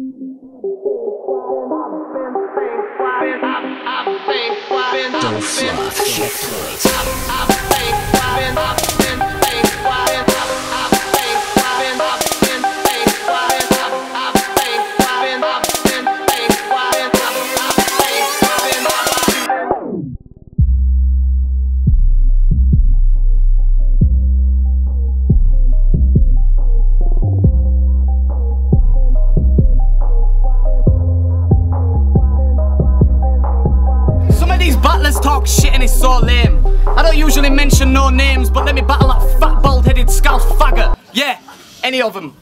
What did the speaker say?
Don't Flop, shit and it's so lame. I don't usually mention no names, but let me battle that fat bald headed scalp faggot. Yeah, any of them.